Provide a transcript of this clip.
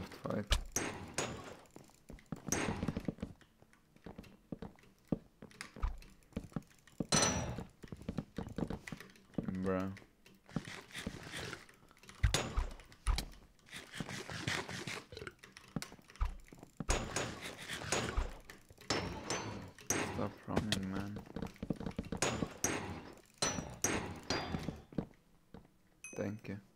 fight. Stop running, man. Thank you.